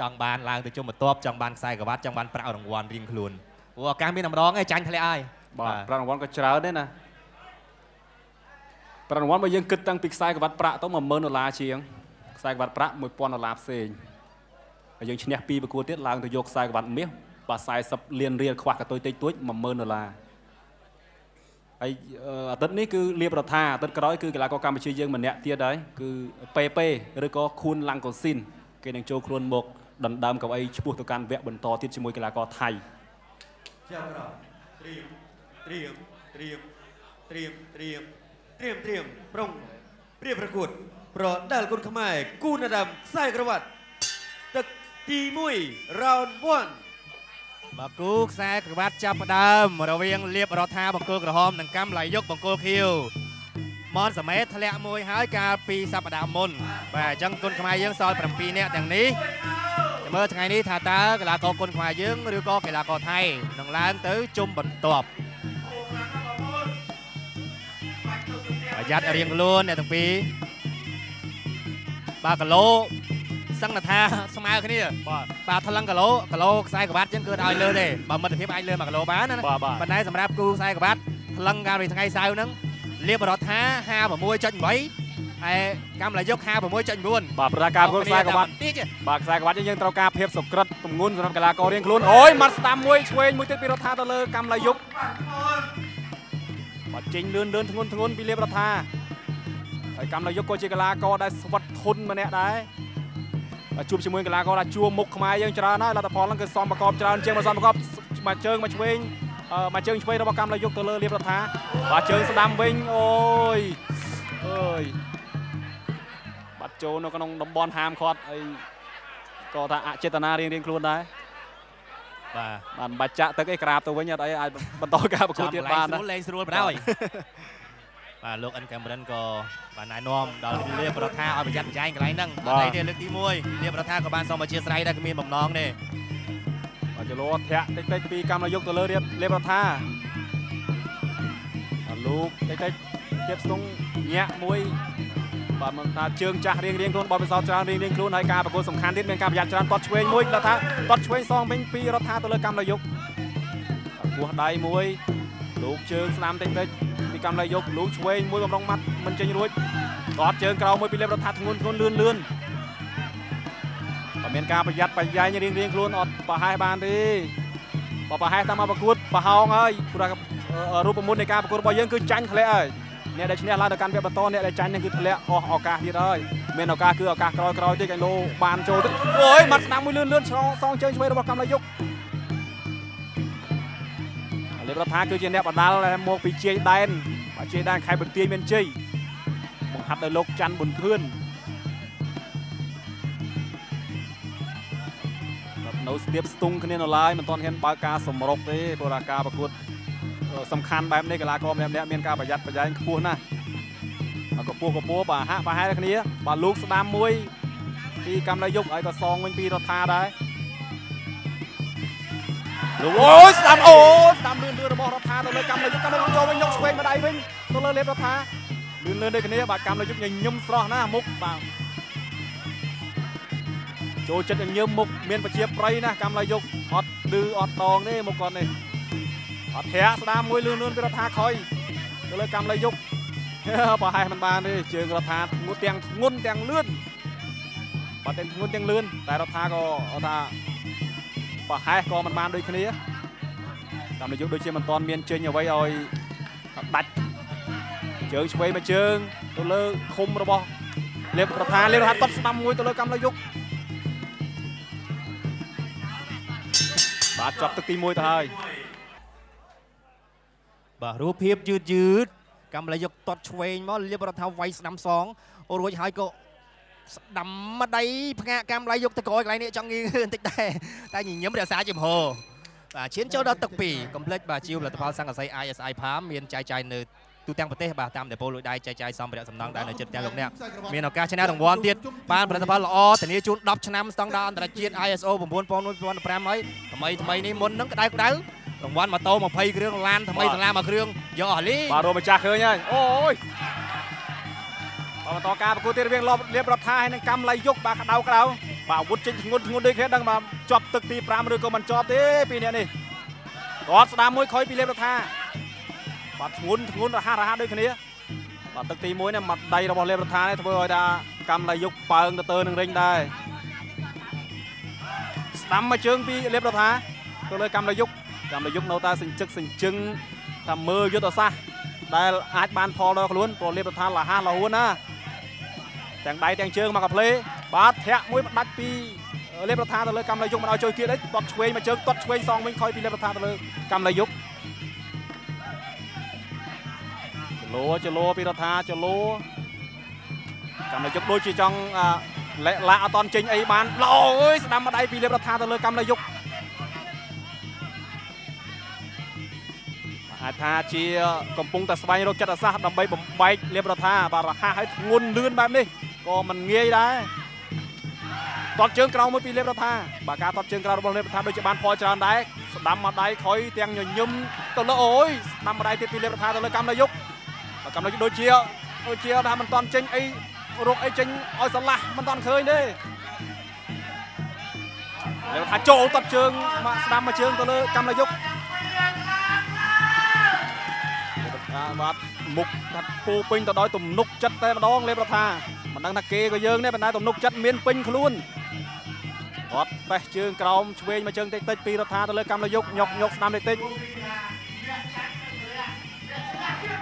ចង់បានឡើងទៅជុំបន្ទាប់ចង់បានខ្សែក្រវ៉ាត់ចង់បានប្រាក់រង្វាន់រៀងខ្លួនព្រោះឱកាសមានតម្រងឯងចាញ់ធ្លាក់ហើយបាទប្រាក់រង្វាន់ក៏ច្រើនដែរណាប្រាក់រង្វាន់បើយើងគិតតាំងពីខ្សែក្រវ៉ាត់ប្រាក់ទៅ10000ដុល្លារជាងខ្សែក្រវ៉ាត់ប្រាក់1000ដុល្លារផ្សេងហើយយើងឈ្នះពីរប្រកួតទៀតឡើងទៅយកខ្សែក្រវ៉ាត់មាសបាទ40លានរៀលខ្វះកតុយតិចតួច10000ដុល្លារហើយអាទិត្យនេះគឺលៀបរដ្ឋាអាទិត្យក្រោយគឺកីឡាករកម្ពុជាយើងម្នាក់ទៀតហើយគឺពេពេឬក៏ខួនឡាំងកូស៊ីនគេនឹងចូលខ្លួនមក ដណ្ដើមកៅអីឈ្មោះទៅកាន់វគ្គបន្តទៀតជាមួយកីឡាករថៃចាប់ក្រោយត្រៀមត្រៀមត្រៀមត្រៀមត្រៀមត្រៀមត្រៀមប្រុងព្រៀបប្រកួត ប្រដាល់គុណខ្មែរគូនអាដាមខ្សែក្រវ៉ាត់ទឹកទី1 round 1បាគូខ្សែក្រវ៉ាត់ចាប់ផ្ដើម រវាងលៀបរដ្ឋាបង្គោលក្រហមនិងកម្មឡៃយុកបង្គោលខៀវមនសមេធ្លាក់មួយហើយកាលពីសប្តាហ៍មុនបាទអញ្ចឹងគុណខ្មែរយើងសល់7នាក់ទាំងនេះ មើលថ្ងៃនេះថាតើកីឡាករគុណខ្មែរយើងឬក៏កីឡាករថៃនឹងឡើងទៅជុំបន្ទាប់ប្រយ័ត្នរៀងខ្លួនអ្នកទាំងពីរបាទគីឡូសឹងថាស្មើគ្នាបាទបាទថ្លឹងគីឡូគីឡូខ្សែក្រវ៉ាត់ចឹងគឺឲ្យលើទេបើមិត្តភាពអាចលើ1គីឡូបានណាប៉ុន្តែសម្រាប់គូខ្សែក្រវ៉ាត់ថ្លឹងកាលពីថ្ងៃសៅរ៍ហ្នឹងលៀបរដ្ឋា56.8 ហើយកម្មលាយុក56.9បាទប្រការគោលខ្សែក្រវ៉ាត់បាទខ្សែក្រវ៉ាត់យើងត្រូវការភាពសុក្រិតទម្ងន់សម្រាប់កីឡាកររៀងខ្លួនអូយម៉ាត់ស្ដាំមួយឆ្វេងមួយទៀតពីរដ្ឋាទៅលើកម្មលាយុកបាទចេញលឿនលឿនធ្ងន់ធ្ងន់ពីលៀបរដ្ឋាហើយកម្មលាយុកក៏ជាកីឡាករដែលស្វិតធន់ម្នាក់ដែរជួបជាមួយកីឡាករដែលជួមុខខ្មែរយើងច្រើនហើយលទ្ធផលហ្នឹងគឺសំប្រកបច្រើនជាងមកសំប្រកបមកជើងមកឆ្វេងមកជើងឆ្វេងរបស់កម្មលាយុកទៅលើលៀបរដ្ឋាបាទជើងស្ដាំវិញអូយអើយបាត់ ចូលនៅក្នុងតំបន់ហាមឃាត់ហើយក៏ថាអចេតនារៀងរៀងខ្លួនដែរបាទបាទមិនបាច់ចាក់ទឹកអីក្រាបទៅវិញអត់អីអាចបន្តការប្រកួតទៀតបានណាលេងស្រួលបណ្ដោយបាទលោកអិនកាមេរិនក៏បានណែនាំដល់លៀបរដ្ឋាឲ្យប្រយ័ត្នប្រយែងកន្លែងហ្នឹងអត់អីទេលើកទី1លៀបរដ្ឋាក៏បានសូមអធិស្ឋានដែរគ្មានបំណងទេបាទចលោធាក់តិចតិចពីកម្មនយោបាយទៅលើរៀបលៀបរដ្ឋាលោកតិចតិចទៀតស្ទងញាក់មួយ បាទមិនថាជើងចាស់រៀងរៀងខ្លួនបបិសោច្រើនរៀងរៀងខ្លួនហើយការប្រកួតសំខាន់ទៀតមានការប្រយ័ត្នច្រើនតត់ឆ្វេងមួយដល់ថាតត់ឆ្វេងសងវិញពីរដ្ឋាទៅលើកម្មនយោបាយគោះដៃមួយលោកជើងស្ដាំតិចតិចពីកម្មនយោបាយលោកឆ្វេងមួយបំរុងម៉ាត់មិនចេញរួចតត់ជើងក្រោមមួយពីលេបរដ្ឋាធ្ងន់ធ្ងន់លឿនលឿនបើមានការប្រយ័ត្នប្រយែងរៀងរៀងខ្លួនអត់ប្រហែសបានទេបើប្រហែសតាមមកប្រកួតប្រហោងហើយព្រោះរូបមន្តនៃការប្រកួតរបស់យើងគឺចាញ់ធ្លាក់ហើយ អ្នកដែលឈ្នះឡើងទៅកាន់វគ្គបន្តអ្នកដែលចាញ់នឹងគឺធ្លាក់អស់ឱកាសទៀតហើយមានឱកាសគឺឱកាសក្រោយក្រោយទៀតកៃឡូបានចូលទៀតអូយមាត់ស្ដាំមួយលឿនលឿនឆ្លងសងជើងឆ្វេងរបស់កម្មលយុកលេបរដ្ឋាគឺជាអ្នកបដាល់ដែលមកពីជាយដែនបាទជាយដែនខេត្តបន្ទាយមានជ័យបង្ហាត់ដោយលោកច័ន្ទប៊ុនធឿននៅស្ទាបស្ទង់គ្នានៅឡើយមិនទាន់ហ៊ានបើកការសម្រុកទេព្រោះការប្រកួត សំខាន់បែបនេះកីឡាករម្នាក់ម្នាក់មានការប្រយ័ត្នប្រយែងខ្ពស់ណាស់កពស់កពស់បាទហាក់ប្រហែលគ្នាបាទលោកស្ដាំមួយពីកម្មនយុកហើយក៏សងវិញពីរដ្ឋាដែរលោកអូយស្ដាំអូស្ដាំលឿនលឿនរបស់រដ្ឋាទៅលើកម្មនយុកកម្មនយុកចូលវិញយកឆ្វេងម្ដាយវិញទៅលើលេបរដ្ឋាលឿនលឿនដូចគ្នាបាទកម្មនយុកញញឹមស្រស់ណាស់មុខបាទចូលចិត្តញញឹមមុខមានប្រជាប្រិយណាស់កម្មនយុកអត់ឌឺអត់តងទេមុខគាត់នេះ អត់ធាក់ស្ដាមមួយលឿនលឿនពីរដ្ឋាខុយទៅលើកម្មលយុកប្រហែលមិនបានទេជើងរដ្ឋាងត់ទាំងធ្ងន់ទាំងលឿនបាត់ទាំងធ្ងន់ទាំងលឿនតែរដ្ឋាក៏ថាប្រហែលក៏មិនបានដូចគ្នាកម្មលយុកដូចជាមិនទាន់មានចេញអ្វីឲ្យដាច់ជើងឆ្វេងមកជើងទៅលើឃុំរបស់លៀបរដ្ឋាលៀបរដ្ឋាតត់ស្ដាំមួយទៅលើកម្មលយុកបាទចប់ទឹកទី1ទៅហើយ បាទរូបភាពយឺតយឺតកម្មលយុកតត់ឆ្វេងមកលៀបរដ្ឋាវាយស្ដាំសងរួចហើយក៏ស្ដាំម្ដីផ្ងាកកម្មលយុកទៅក្រោយកន្លែងនេះចង់ងឿបន្តិចដែរតែញញឹមរក្សាជំហរបាទឈានចូលដល់ទឹក2កុំភ្លេចបាទជីវផលិតផលសង្កសី ISI Farm មានចែកចាយនៅទូទាំងប្រទេសបាទតាមដេប៉ូលុយដៃចែកចាយសម្ភារៈសំណង់ដែលនៅជិតផ្ទះលោកអ្នកមានឱកាសឈ្នះរង្វាន់ទៀតបានផលិតផលល្អធានាជូន10ឆ្នាំស្តង់ដារអន្តរជាតិ ISO 9005ហើយថ្មីថ្មីនេះមុនហ្នឹងក្តៅក្តៅ រង្វាន់ម៉ូតូ20គ្រឿងឡានថ្មីសាលាមួយគ្រឿងយកអស់លីបាទរកម្ចាស់ឃើញហើយអូយបន្តការប្រកួតទៀតរវាងលបលៀបរដ្ឋាហើយនឹងកម្មលៃយុកបាទក្តៅក្តៅបាទអាវុធចេញធ្ងន់ធ្ងន់ដូចគ្នាដឹងបាទជាប់ទឹកទី5ឬក៏មិនជាប់ទេពីរនាក់នេះគាត់ស្ដាមមួយខ້ອຍពីលេបរដ្ឋាបាទធ្ងន់ធ្ងន់រហ័សរហ័សដូចគ្នាបាទទឹកទី1នេះមកដៃរបស់លេបរដ្ឋានេះធ្វើឲ្យថាកម្មលយុគប៉ើងទៅទៅនឹងរិញដែរស្ដាំមកជើងពីលេបរដ្ឋាទៅលើកម្មលយុគ កម្មលយុគនៅតែសញ្ជឹកសញ្ជឹងថាមើលយុទ្ធសាស្ត្រដែលអាចបានផលដល់ខ្លួនព្រោះលេបរដ្ឋាលះហាលហួនណាទាំងដៃទាំងជើងមកកាផ្លេបាទធាក់មួយផ្ដាច់ពីលេបរដ្ឋាទៅលើកម្មលយុគមិនឲ្យជួយទៀតទេទាត់ឆ្វេងមកជើងទាត់ឆ្វេងសងវិញខ້ອຍពីលេបរដ្ឋាទៅលើកម្មលយុគចលោចលោពីរដ្ឋាចលោកម្មលយុគដូចជាចង់លែកឡាអត់តន់ចេញអីបានឡូអើយស្ដាំម្ដាយពីលេបរដ្ឋាទៅលើកម្មល អាចថាជាកំពុងតែស្វែងរកចិត្តសាស្ត្រដើម្បីបំបែកលេបរដ្ឋាបាទរហ័សឲ្យធ្ងន់លឿនបែបនេះក៏មិនងាយដែរតតជើងក្រោមមួយពីលេបរដ្ឋាបាទការតតជើងក្រោមរបស់លេបរដ្ឋាដូចជាបានផលច្រើនដែរស្ដាំមកដៃខ້ອຍទាំងញញឹមទៅលើអូយស្ដាំមកដៃទៀតពីលេបរដ្ឋាទៅលើកម្មនាយកបាទកម្មនាយកដូចជាដូចជាថាមិនតន់ចេញអីរកអីចេញឲ្យស្រឡះមិនតន់ឃើញទេលេបរដ្ឋាចូលតតជើងមកស្ដាំមកជើងទៅលើកម្មនាយក បាទមុខថាពោពេញទៅដោយទំនុកចិត្តតែម្ដងលេបរដ្ឋាមិនដឹងថាគេក៏យើងដែរប៉ុន្តែទំនុកចិត្តមានពេញខ្លួនគាត់បេះជើងក្រោមឆ្វេងមកជើងតិចតិចពីរដ្ឋាទៅលើកម្មលយុកញុកញុកស្ដាំតិចតិច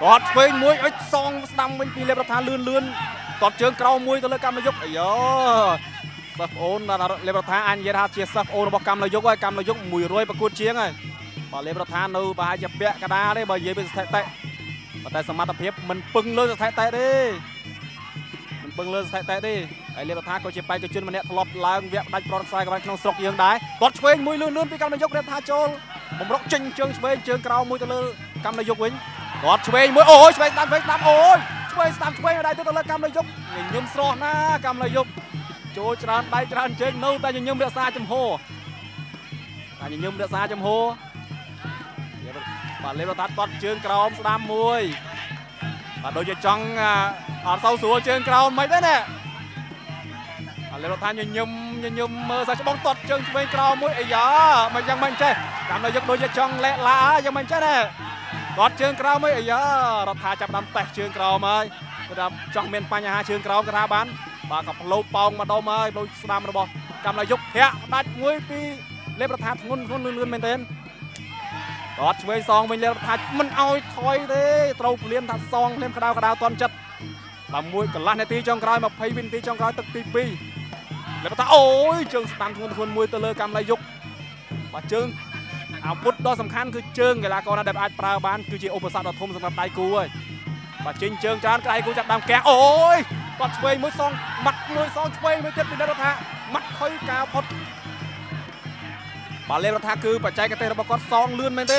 គាត់ឆ្វេងមួយអុចសងស្ដាំវិញពីលេបរដ្ឋាលឿនលឿនគាត់ជើងក្រោមមួយទៅលើកម្មលយុកអាយ៉សិស្សប្អូនលេបរដ្ឋាអញនិយាយថាជាសិស្សប្អូនរបស់កម្មលយុកហើយកម្មលយុក100ប្រកួតជាងហើយបាទលេបរដ្ឋានៅប្រហែលជាពាក់កដាទេបើនិយាយពីស្ថិតិ ប៉ុន្តែសមត្ថភាពមិនពឹងលើស្ថិតិទេមិនពឹងលើស្ថិតិទេហើយលេបថាក៏ជាបេក្ខជនម្នាក់ធ្លាប់ឡើងវគ្គដាច់ប្រត់ខ្សែក្បាច់ក្នុងស្រុកយើងដែរគាត់ឆ្វេងមួយលឿនលឿនពីកម្មនាយកលេបថាចូលបំរុកចេញជើងឆ្វេងជើងក្រោមមួយទៅលើកម្មនាយកវិញគាត់ឆ្វេងមួយអូយឆ្វេងស្ដាំឆ្វេងស្ដាំអូយឆ្វេងស្ដាំឆ្វេងដៃទៅលើកម្មនាយកញញឹមស្រស់ណាកម្មនាយកចូលច្រើនដៃច្រើនជើងនៅតែញញឹមរក្សាចំហតែញញឹមរក្សាចំហ បាទលេបថាតត់ជើងក្រោមស្ដាំមួយបាទដូចជាចង់អត់សូវស្រួលជើងក្រោមមិនទេណាអលេរដ្ឋាញញឹមញញឹមមើលសាច់ច្បងតត់ជើងឆ្វេងក្រោមមួយអាយ៉ាមិនយ៉ាងមិនចេះតាមនៅយកដូចជាចង់លែកឡាយ៉ាងមិនចេះណាតត់ជើងក្រោមមួយអាយ៉ារដ្ឋាចាប់ដាំតេះជើងក្រោមហើយគាត់ថាចង់មានបញ្ហាជើងក្រោមគាត់ថាបានបាទក៏ផ្លោប៉ោងម្ដុំហើយដូចស្ដាំរបស់កម្មនាយកធាក់ដាច់មួយពីលេបរដ្ឋាធ្ងន់ធ្ងន់លឿនលឿនមែនទែ នអត់ឆ្វេងសងវិញលេបថាមិនអោយថយទេត្រូវព្រាមថាសងព្រាមក្តៅក្តៅតន់ចិត្តបាទមួយកន្លះនាទីចុងក្រោយ20វិនាទីចុងក្រោយទឹកទី2លេបថាអូយជើងស្តាំធ្ងន់ធ្ងន់មួយទៅលើកម្មលៃយុគបាទជើងអាវុធដ៏សំខាន់គឺជើងកីឡាករណាដែលអាចប្រើបានគឺជាឧបសគ្គដ៏ធំសម្រាប់ដៃគូហើយបាទចេញជើងច្រើនក្រៃគូចាប់ដើមកែអូយគាត់ឆ្វេងមួយសងម៉ាត់មួយសងឆ្វេងមួយទៀតពីលេបថាម៉ាត់ខុយការផុត បាទលេបរដ្ឋាគឺបច្ចេកទេសរបស់គាត់សងលឿនមែនទេ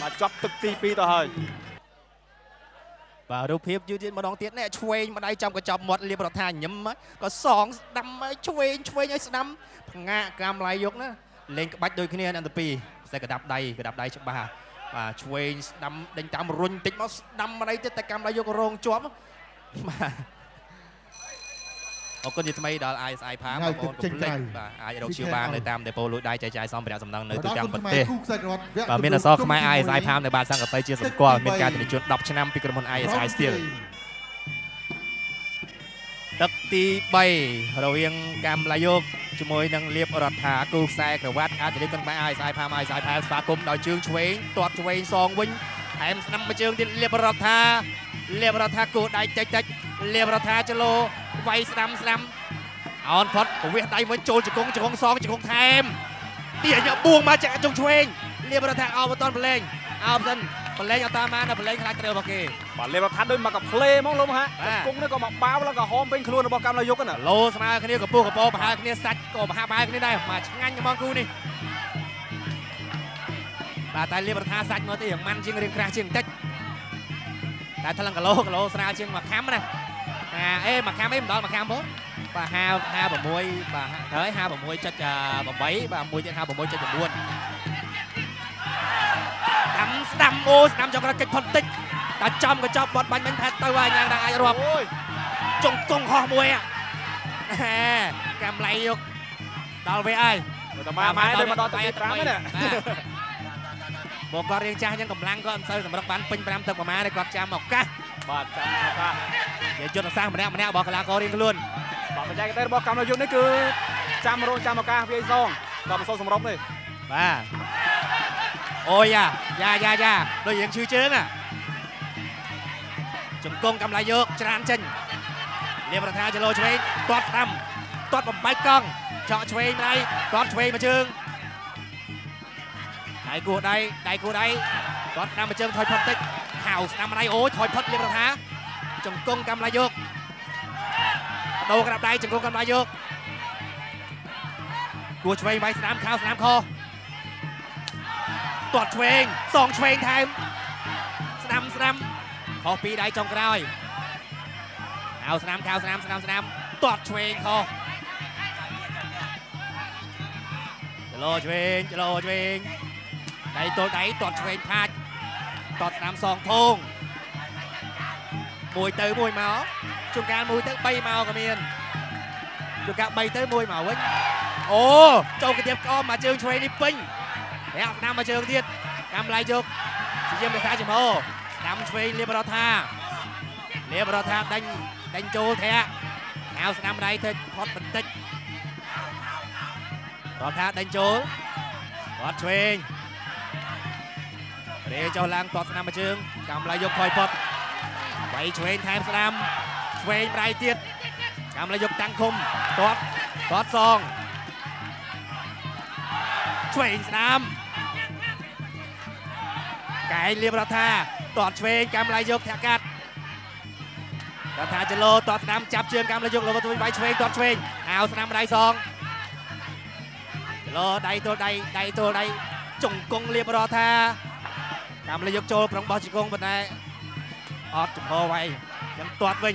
បាទចប់ទឹកទី2ទៅហើយបាទរូបភាពយឺតយឺតម្ដងទៀតនេះឆ្វេងម្ដាយចំកញ្ចប់មាត់លៀបរដ្ឋាញញឹមក៏សងស្ដាំឆ្វេងឆ្វេងឲ្យស្ដាំផ្ងាកកាមឡាយយកណាលេងក្បាច់ដូចគ្នាអ្នកទាំងពីរខ្សែកដាប់ដៃកដាប់ដៃច្បាស់បាទឆ្វេងស្ដាំដេញតាមរុញតិចមកស្ដាំម្ដាយទៀតតែកាមឡាយយករងជាប់បាទ អរគុណជាថ្មីដល់ ISI ផាបងប្អូនកុំភ្លេចបាទអាចរកជាបាននៅតាមដេប៉ូលួយដៃចែកចាយសម្ភារៈសំណង់នៅទូទាំងប្រទេសបាទមានអសរខ្មែរ ISI ផាមនៅបានសង្កត់ជាសម្គាល់មានការទិញជូន10ឆ្នាំពីក្រុមហ៊ុន ISI Steel ទឹកទី3រវាងកម្មឡាយកជាមួយនឹងលៀបរដ្ឋាគូខ្សែក្រវ៉ាត់អាចរៀបកាន់បែ ISI ផាម ISI ផាមស្វាគមន៍ដោយជើងឆ្វេងទាត់ឆ្វេងសងវិញថែមស្ដាំមួយជើងទៀតលៀបរដ្ឋាលៀបរដ្ឋាគូដៃតិចតិចលៀបរដ្ឋាចលោ វាយស្ដាំស្ដាំអោនផុតពវះដៃវិញចូលជង្គង់ជង្គង់សងជង្គង់ថែមទីអាយ៉ាបួងមកចាក់ជុងឆ្វេងលៀបរត់ថាអោបតនប្លែងអោបសិនប្លែងអត់តាមកដល់ប្លែងខ្លាចត្រូវរបស់គេបាទលៀបរត់ថាដូចមកកាផ្លេហ្មងលោកហាជង្គង់នេះក៏មកបាវឡើងក៏ហោមពេញខ្លួនរបស់កម្មឡាយុកណាលោស្មើគ្នាកពុះកពោប្រហែលគ្នាសាច់ក៏ប្រហែលប្រហែលគ្នាដែរមកឆ្ងាញ់ហ្មងគូនេះបាទតែលៀបរត់ថាសាច់មកទីយ៉ាងម៉ាន់ជាងរៀងក្រាស់ជាងបន្តិចតែថ្លឹងគីឡូគីឡូស្រាលជាងមកខាំណា អាអេមួយខាំអីមិនដល់មួយខាំបងបាទ56បាទហើយ56.8បាទមួយទៀត56.9ដាំស្ដាំអូស្ដាំចុងក្រោយកិច្ចផុតតិចតែចំកញ្ចប់បត់បាញ់មិញផែតទៅហើយយ៉ាងណាអាចរាប់ចុងកងហោះមួយអាកំឡៃយកដល់វេហើយមើលតាម៉ាម៉ែដូចមកដល់ទឹកទី5ហ្នឹងណាមកគាត់រៀងចាស់អញ្ចឹងកម្លាំងគាត់មិនសូវសម្រុកបានពេញ5ទឹកប្រមាណទេគាត់ចាំឱកាស បាទចាំឱកាសជាយុទ្ធសាស្ត្រម្នាក់ម្នាក់របស់កីឡាកររៀងខ្លួនបាទបច្ចេកទេសរបស់កម្មយុទ្ធនេះគឺចាំរងចាំឱកាសវាយសងគាត់មិនសូវសម្រុកទេបាទអូយយ៉ាយ៉ាយ៉ាយ៉ាដូចយើងឈឺជើងអាជង្គង់កំឡៃយកច្រានចេញលៀបរដ្ឋាចលោឆ្វេងទាត់ស្ដាំទាត់បំបាច់កង់ចောက်ឆ្វេងម្ដាយទាត់ឆ្វេងមួយជើងដៃគោះដៃដៃគោះដៃទាត់ស្ដាំមួយជើងថយផុតតិច ហៅស្ដាំម្ដាយអូយថយផុតលៀបរដ្ឋាជង្គង់កំឡៃយកបដូរក្រាបដៃជង្គង់កំឡៃយកគួរឆ្វេងវាយស្ដាំខៅស្ដាំខទាត់ឆ្វេងសងឆ្វេងថែមស្ដាំស្ដាំខុសពីដៃចុងក្រោយហៅស្ដាំខៅស្ដាំស្ដាំស្ដាំទាត់ឆ្វេងខុសចលោឆ្វេងចលោឆ្វេងដៃទល់ដៃទាត់ឆ្វេងផា ច់ទាត់ស្ដាំសងធងមួយទៅមួយមកជួនកាលមួយទៅ3មកក៏មានជួនកាល3ទៅមួយមកវិញអូចូលកាទៀបក្អមមកជើងឆ្វេងនេះពេញរាក់ស្ដាំមកជើងទៀតកម្មឡៃយកជាយាមរក្សាចំហស្ដាំឆ្វេងលៀបរដ្ឋាលៀបរដ្ឋាដេញដេញចូលធាក់ហៅស្ដាំដៃទៅផុតបន្តិចរដ្ឋាដេញចូលគាត់ឆ្វេង រេចុះឡើងតតស្ដាំមកជើងកម្មឡៃយកថយផុតវាយឆ្វេងថែមស្ដាំឆ្វេងប្រៃទៀតកម្មឡៃយកតាំងឃុំតតតតសងឆ្វេងស្ដាំកែលៀបរដ្ឋាតតឆ្វេងកម្មឡៃយកធាក់កាត់រដ្ឋាចលោតតស្ដាំចាប់ជើងកម្មឡៃយកលោកទៅវាយឆ្វេងតតឆ្វេងហៅស្ដាំដៃសងចលោដៃទល់ដៃដៃទល់ដៃចង្គង់លៀបរដ្ឋា កម្មឡៃយកចូលប្រងបោះជង្គង់ប៉ុន្តែអត់ចំហវាយចឹងតតវិញ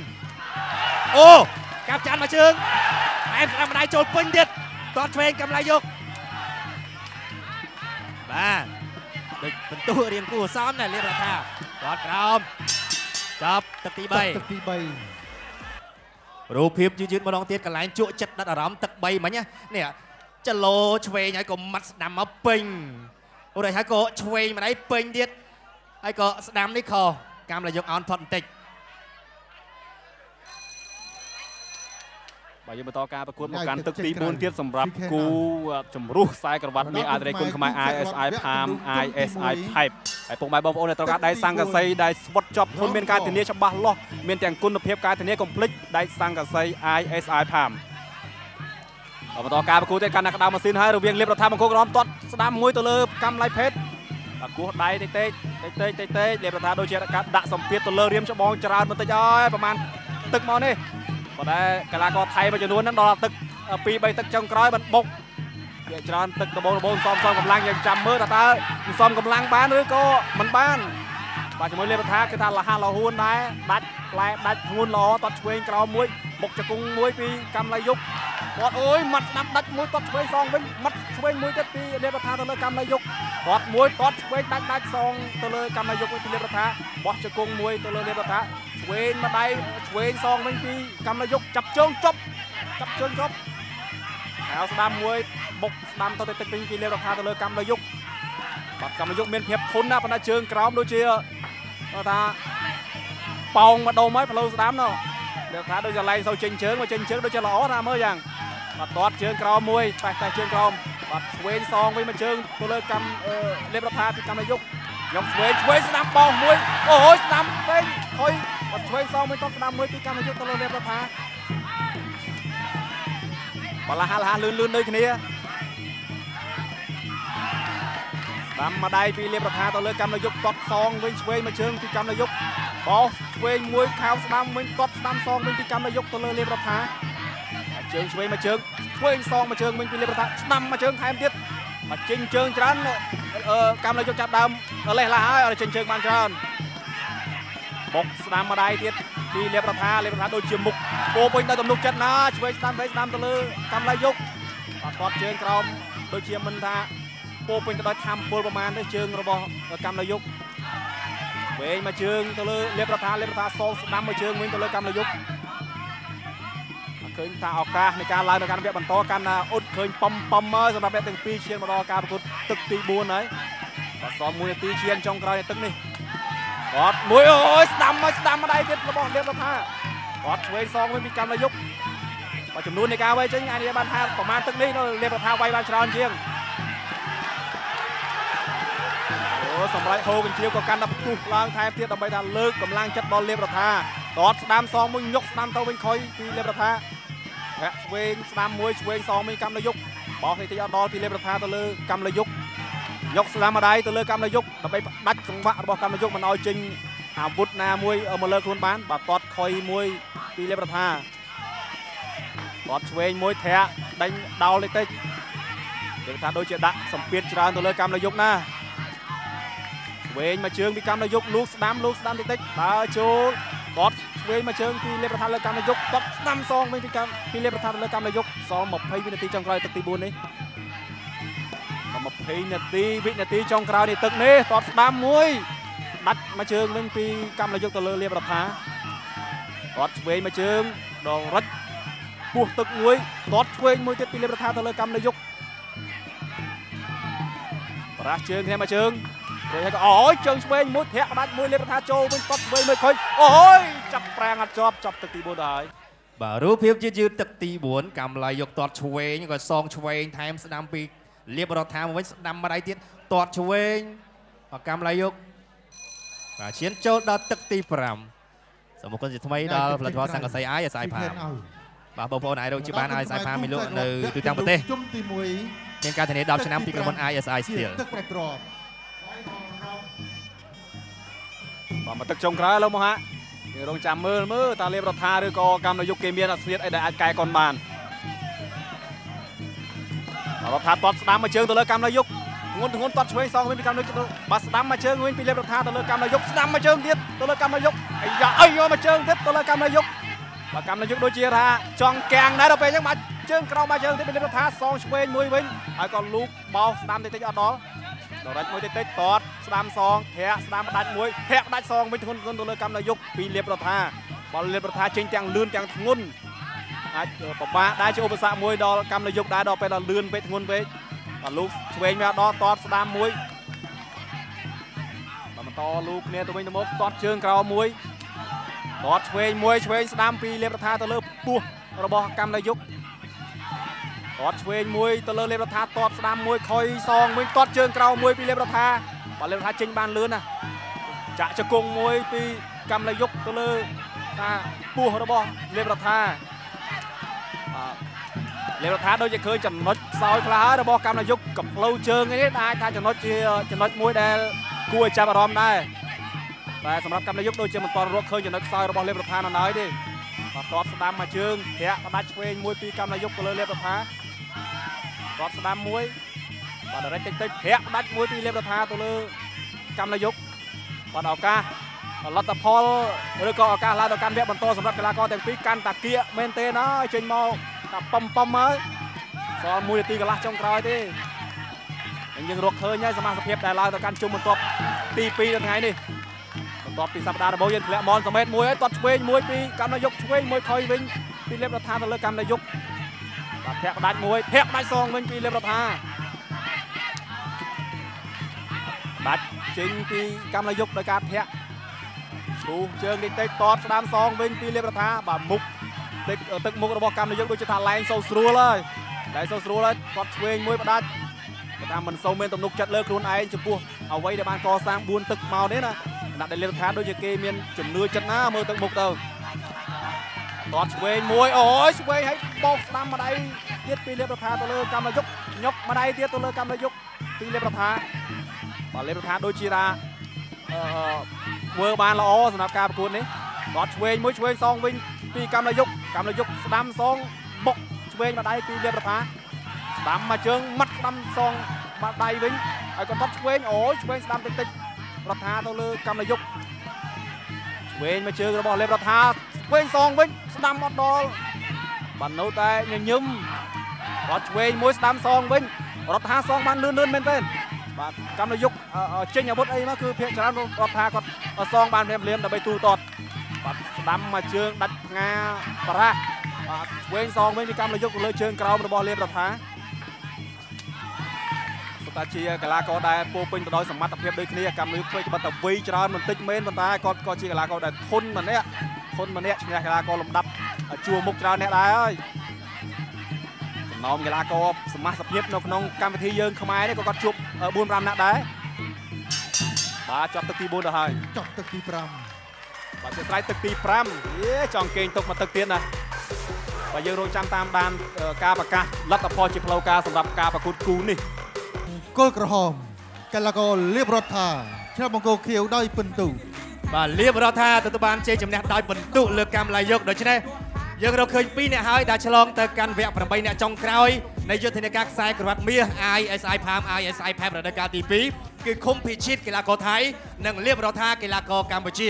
អូកាប់ចាន់មកជើងតែស្ដាំដៃចូលពេញទៀតតតឆ្វេងកម្មឡៃយកបាទដូចបន្ទូរៀងគួរសមណាស់លៀបរដ្ឋាគាត់ក្រោមចាប់ទឹកទីទឹកទី3 3រូបភាពយឺតយឺតម្ដងទៀតកន្លែងជក់ចិត្តដិតអារម្មណ៍ទឹក3មិញណានេះចលោឆ្វេងហើយក៏ម៉ាត់ស្ដាំមកពេញអូរហើយក៏ឆ្វេងម្ដាយពេញទៀត ហើយក៏ស្ដាំនេះខុសកម្មលយកអោនផុតបន្តិចបាទយើងបន្តការប្រកួតមកកាន់ទឹកទី4ទៀតសម្រាប់គូចម្រុះខ្សែក្រវ៉ាត់មាសអាត្រេគុណខ្មែរ ISI Palm ISI Pipe ហើយពុកម៉ែបងប្អូនដែលត្រូវការដៃសង្កសីដៃស្វត់ជាប់ធន់មានការធានាច្បាស់លាស់មានទាំងគុណភាពការធានាកុំភ្លេចដៃសង្កសី ISI Palm បន្តការប្រកួតទៀតកាន់តែក្តៅម៉ាស៊ីនហើយរវាងលៀបរដ្ឋាមង្គលក្រមទាត់ស្ដាំមួយទៅលើកម្មឡៃភេទបាទ គោះដៃតិចតិចតិចតិចតិចលៀបរដ្ឋាដូចជាការដាក់សម្ពាធទៅលើរៀមច្បងច្រើនបន្តិចហើយប្រហែលទឹកមកនេះប៉ុន្តែកីឡាករថៃមួយចំនួនហ្នឹងដល់ទឹក2 3ទឹកចុងក្រោយបានបុកវាច្រើនទឹកដបងដបងសំសំកម្លាំងយើងចាំមើលថាតើសំកម្លាំងបានឬក៏មិនបានបាទជាមួយលេបថាគឺថាលះលហួនដែរដាច់ផ្លែដាច់ធ្ងន់ល្អតត់ឆ្វេងក្រោមមួយបុកជង្គង់មួយពីកម្មលៃយុគគាត់អើយមាត់ស្ដាំដាច់មួយតត់ឆ្វេងសងវិញមាត់ឆ្វេងមួយទៀតពីលេបថាទៅលើកម្មលៃយុគគាត់មួយតត់ឆ្វេងដាច់ដាច់សងទៅលើកម្មលៃយុគពីលេបថាបោះជង្គង់មួយទៅលើលេបថាឆ្វេងមកដៃឆ្វេងសងវិញពីកម្មលៃយុគចាប់ជើងជប់ចាប់ជើងជប់ហើយស្ដាំមួយបុកស្ដាំទៅតិចតិចពីលេបថាទៅលើកម្មលៃយុគបាទកម្មលៃយុគមានភាពធន់ណាស់ប៉ុន្តែជើងក្រោមដូចជាគាត់ថាប៉ោងមកដុំហើយផ្លូវស្ដាំនោះដែលថាដូចជាឡែងសូវចេញជើងមកចេញជើងដូចជាល្អថាមើលយ៉ាងបាទទាត់ជើងក្រោមមួយតែតែជើងក្រោម បាទឆ្វេងសងវិញមកជើងទៅលើកម្មលេបរដ្ឋាពីកម្មនាយកខ្ញុំឆ្វេងឆ្វេងស្ដាំបោះមួយអូយស្ដាំវិញហុយបាទឆ្វេងសងវិញតស្ដាំមួយពីកម្មនាយកទៅលើលេបរដ្ឋាបាឡាហាលហាលឿនលឿនដូចគ្នាដាំមកដៃពីលេបរដ្ឋាទៅលើកម្មនាយកតត់សងវិញឆ្វេងមកជើងពីកម្មនាយកបោះឆ្វេងមួយខោស្ដាំវិញតត់ស្ដាំសងវិញពីកម្មនាយកទៅលើលេបរដ្ឋាហើយជើងឆ្វេងមកជើង ឆ្វេងសងមកជើងវិញពីលេបរដ្ឋាស្ដាំមកជើងថែមទៀតមកជិញជើងច្រើនអឺកម្មនាយកចាប់ដើមលេះឡាហើយឲ្យជិញជើងបានច្រើនបុកស្ដាំមកដៃទៀតពីលេបរដ្ឋាលេបរដ្ឋាដូចជាមុខពោពេញដល់ទំនុកចិត្តណាឆ្វេងស្ដាំវិញស្ដាំទៅលើកម្មនាយកបាទតត់ជើងក្រោមដូចជាមិនថាពោពេញទៅដល់ធម្មពលប្រមាណទេជើងរបស់កម្មនាយកវែងមកជើងទៅលើលេបរដ្ឋាលេបរដ្ឋាសងស្ដាំមកជើងវិញទៅលើកម្មនាយក ឃើញថាឱកាសនៃការឡើងទៅកាន់វគ្គបន្តកាន់តែអ៊ុតឃើញប៉ុមប៉ុមមកសម្រាប់អ្នកទាំងពីរឈានមកដល់ការប្រកួតទឹកទី4ហើយបាទសម1នាទីឈានចុងក្រោយនៃទឹកនេះគាត់មួយអូយស្ដាំមកស្ដាំម្ដាយទៀតរបស់លៀបរដ្ឋាគាត់ឆ្វេងសងវិញពីកម្មនយុគបាទចំនួននៃការវាយចេញអាចនិយាយបានថាប្រមាណទឹកនេះនៅលៀបរដ្ឋាវាយបានច្រើនជាងអូសម្រាប់ហូកញ្ជៀវក៏កាន់តែផ្ទុះឡើងថែមទៀតដើម្បីថាលើកកម្លាំងចិត្តដល់លៀបរដ្ឋាតតស្ដាំសងមួយញុកស្ដាំទៅវិញខុយពីលេបរដ្ឋា ធាក់ឆ្វេងស្ដាំមួយឆ្វេងសងវិញកម្មលយុគបោះនេះតិចអត់ដល់ពីលេបរដ្ឋាទៅលើកម្មលយុគយកស្ដាំម្ដាយទៅលើកម្មលយុគដើម្បីដាច់ចង្វាក់របស់កម្មលយុគមិនឲ្យចេញអាវុធណាមួយមកលើខ្លួនបានបាទតតខុយមួយពីលេបរដ្ឋាតតឆ្វេងមួយធាក់ដេញដោលតិចលេបរដ្ឋាដូចជាដាក់សម្ពាធច្រើនទៅលើកម្មលយុគណាឆ្វេងមកជើងពីកម្មលយុគលូកស្ដាំលូកស្ដាំតិចដើរចូលគាត់ ឆ្វេងមកជើងពីលេបប្រធានលើកម្មនាយកគាត់ស្ដាំសងវិញពីកម្មពីលេបប្រធានលើកម្មនាយកសល់20វិនាទីចុងក្រោយទឹកទី4នេះ20នាទីវិនាទីចុងក្រោយនៃទឹកនេះគាត់ស្ដាំមួយដាច់មកជើងវិញពីកម្មនាយកទៅលើលេបប្រធានគាត់ឆ្វេងមកជើងដល់រិចពោះទឹកមួយគាត់ឆ្វេងមួយទៀតពីលេបប្រធានទៅលើកម្មនាយកប្រាស់ជើងគ្នាមកជើង គេឲ្យក៏អូយជើងឆ្វេងមួយធាក់ផ្ដាច់មួយលេបថាចូលវិញគាត់ឆ្វេងមួយខុញអូយចាប់ប្រាំងអត់ជាប់ចាប់ទឹកទី4ដល់ហើយបាទរូបភាពយឺតយឺតទឹកទី4កំឡៃយកទាត់ឆ្វេងក៏សងឆ្វេងថែមស្ដាំពីលៀបរដ្ឋាមកវិញស្ដាំម្ដាយទៀតទាត់ឆ្វេងកំឡៃយកបាទឈានចូលដល់ទឹកទី5សូមអរគុណជាថ្មីដល់ផលិតផលសង្កសីអាយអាស័យផាមបាទបងប្អូនអាចរកជាបានអាយអាស័យផាមមានលក់នៅទូទាំងប្រទេសជុំទី1មានការធានា10ឆ្នាំពីក្រុមហ៊ុន ISI Steel ទឹកប្រែក្រប បាទមកទឹកចុងក្រោយលោកមកហាយើងរងចាំមើលមើលតើលេបរដ្ឋាឬក៏កម្មនយោបាយគេមានអស្ចារ្យអីដែលអាចកែកុនបានរដ្ឋាតតស្ដាំមកជើងទៅលើកម្មនយោបាយធ្ងន់ធ្ងន់តតឆ្វេងសងវិញពីកម្មនយោបាយបាទស្ដាំមកជើងវិញពីលេបរដ្ឋាទៅលើកម្មនយោបាយស្ដាំមកជើងទៀតទៅលើកម្មនយោបាយអាយ៉ាអីយកមកជើងទៀតទៅលើកម្មនយោបាយបាទកម្មនយោបាយដូចជាថាចង់កាំងដែរដល់ពេលអញ្ចឹងបាទជើងក្រោមមកជើងទៀតពីលេបរដ្ឋាសងឆ្វេងមួយវិញហើយក៏លូកបោស្ដាំតិចតិចអត់ដល់ ដរិចមួយតិចតិចតតស្ដាំសងធាក់ស្ដាំផ្ដាច់មួយធាក់ផ្ដាច់សងវិញធ្ងន់ធ្ងន់ទៅលើកម្មនាយកពីលៀបរដ្ឋាបលលៀបរដ្ឋាចេញទាំងលឿនទាំងធ្ងន់អាចពិបាកដែរជាឧបសគ្គមួយដល់កម្មនាយកដែរដល់ពេលដល់លឿនពេកធ្ងន់ពេកបាទលោកឆ្វេងមកដល់តតស្ដាំមួយបាទបន្តលោកគ្នាទៅវិញទៅមកតតជើងក្រោមមួយតតឆ្វេងមួយឆ្វេងស្ដាំពីលៀបរដ្ឋាទៅលើពោះរបស់កម្មនាយក តតឆ្វេងមួយទៅលើលេបរដ្ឋាតតស្ដាំមួយខុយសងវិញតតជើងក្រៅមួយពីលេបរដ្ឋាបាទលេបរដ្ឋាចេញបានលឿនណាចាក់ជង្គង់មួយពីកម្មលយុគទៅលើថាពោះរបស់លេបរដ្ឋាបាទលេបរដ្ឋាដូចជាឃើញចំណុចខ្សោយខ្លះហើយរបស់កម្មលយុគកំផ្លូវជើងនេះអាចថាចំណុចជាចំណុចមួយដែលគួរឲ្យចាប់អារម្មណ៍ដែរតែសម្រាប់កម្មលយុគដូចជាមិនតររកឃើញចំណុចខ្សោយរបស់លេបរដ្ឋានៅឡើយទេបាទតតស្ដាំមកជើងធាក់ផ្ដាច់ឆ្វេងមួយពីកម្មលយុគទៅលើលេបរដ្ឋា គាត់ស្ដាំមួយបាទរិចតិចតិចប្រាក់ដាច់មួយពីលេបរដ្ឋាទៅលើកម្មនាយកបាទឱកាសលទ្ធផលឬក៏ឱកាសឡើងទៅកាន់វគ្គបន្តសម្រាប់កីឡាករទាំងពីរកាន់តាគៀកមែនទេណាចេញមកតាប៉ុមប៉ុមហើយសល់1នាទីកន្លះចុងក្រោយទេយើងរកឃើញហើយសមាជិកដែលឡើងទៅកាន់ជុំបន្ទាប់ទី2នៅថ្ងៃនេះបន្ទាប់ពីសប្តាហ៍ដំបូងយើងធ្លាក់មនសមេតមួយហើយតត់ឆ្វេងមួយពីកម្មនាយកឆ្វេងមួយខុយវិញពីលេបរដ្ឋាទៅលើកម្មនាយក បាទធាក់ផ្ដាច់មួយធាក់ផ្ដាច់សងវិញពីលេបរដ្ឋាបាច់ចេញពីកម្មលយុគដោយការធាក់ឈូសជើងតិចតិចតតស្ដាមសងវិញពីលេបរដ្ឋាបាទមុខទឹកទឹកមុខរបស់កម្មលយុគដូចជាថាឡែងសូវស្រួលហើយឡែងសូវស្រួលហើយគាត់ឆ្វេងមួយផ្ដាច់គាត់ថាមិនសូវមានទំនុកចិត្តលើខ្លួនឯងចំពោះអ្វីដែលបានកសាង4ទឹកមកនេះណាណាត់ដែលលេបរដ្ឋាដូចជាគេមានជំនឿចិត្តណាមើលទឹកមុខទៅ តតឆ្វេងមួយអូយឆ្វេងឲ្យបោកស្ដាំម្ដាយទៀតពីលេបរដ្ឋាទៅលើកម្មយុគញុកម្ដាយទៀតទៅលើកម្មយុគពីលេបរដ្ឋាបាទលេបរដ្ឋាដូចជាថាអឺធ្វើបានល្អសម្រាប់ការប្រកួតនេះគាត់ឆ្វេងមួយឆ្វេងសងវិញពីកម្មយុគកម្មយុគស្ដាំសងបុកឆ្វេងម្ដាយពីលេបរដ្ឋាស្ដាំមកជើងម៉ាត់ស្ដាំសងម្ដាយវិញហើយគាត់ឆ្វេងអូយឆ្វេងស្ដាំតិចតិចរដ្ឋាទៅលើកម្មយុគឆ្វេងមកជើងរបស់លេបរដ្ឋាឆ្វេងសងវិញ ស្ដាំអត់ដល់បាននៅតែញញឹមគាត់ឆ្វេងមួយស្ដាំសងវិញរដ្ឋាសងបានលឿនលឿនមែនទេបាទកម្មនយុគចេញអាវុធអីមកគឺភាគច្រើនរដ្ឋាគាត់សងបានភ្លាមៗដើម្បីទូទាត់បាទស្ដាំមកជើងដាច់ផ្ងាប្រាស់បាទវែងសងវិញពីកម្មរយុទ្ធទៅលើជើងក្រោមរបស់លៀបរដ្ឋាសុទ្ធតែជាកីឡាករដែលពោពេញទៅដោយសមត្ថភាពដូចគ្នាកម្មរយុទ្ធធ្វើច្បាប់តែវ័យច្រើនបន្តិចមែនប៉ុន្តែគាត់ក៏ជាកីឡាករដែលធន់ម្នាក់ធន់ម្នាក់ឈ្នះកីឡាករលំដាប់ ជួរមុខច្រើនអ្នកដែរហើយចំណោមកីឡាករសមាជិកភាពនៅក្នុងកម្មវិធីយើងខ្មែរនេះក៏គាត់ជួប4 5នាក់ដែរបាទចាប់ទឹកទី4ទៅហើយចប់ទឹកទី5បាទជាស្រ័យទឹកទី5យេចង់គេងទុកមកទឹកទៀតណាបាទយើងរងចាំតាមដានអឺការប្រកាសលទ្ធផលជាផ្លូវការសម្រាប់ការប្រកួតគូនេះគល់ក្រហមកីឡាករលៀបរដ្ឋាឆ្លងបង្គោលខៀវដោយពិន្ទុបាទលៀបរដ្ឋាទទួលបានជ័យជំនះដោយបន្ទុកលើកម្មឡាយយុគដូច្នេះ យើងរកឃើញ2អ្នកហើយដែលឆ្លងទៅកាន់វគ្គ8អ្នកចុងក្រោយនៃយុទ្ធនាការខ្សែក្រវ៉ាត់មាស ISI Palm ISI Pep រដូវកាលទី2គឺឃុំភិជាតិកីឡាករថៃនិងលៀបរដ្ឋាកីឡាករកម្ពុជា